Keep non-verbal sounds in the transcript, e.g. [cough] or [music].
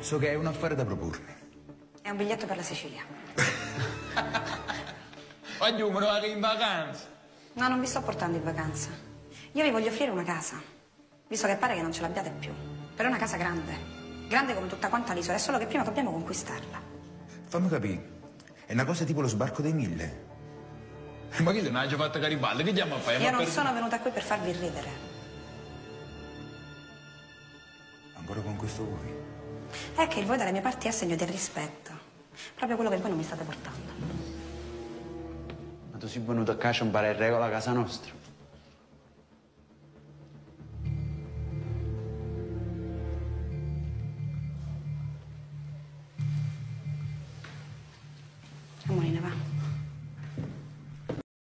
So che hai un affare da propormi. È un biglietto per la Sicilia. [laughs] Voglio me lo vado in vacanza. No, non vi sto portando in vacanza. Io vi voglio offrire una casa. Visto che pare che non ce l'abbiate più. Però è una casa grande. Grande come tutta quanta l'isola, è solo che prima dobbiamo conquistarla. Fammi capire. È una cosa tipo lo sbarco dei mille. [laughs] Ma che te non hai già fatto Garibaldi? Che diamo a fare? Io non per- sono venuta qui per farvi ridere. Ancora con questo voi è che voi dalla mia parte è segno del rispetto. Proprio quello che voi non mi state portando. Ma tu sei venuto a casa un bar in regola a casa nostra. Amore, ne va.